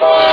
Bye.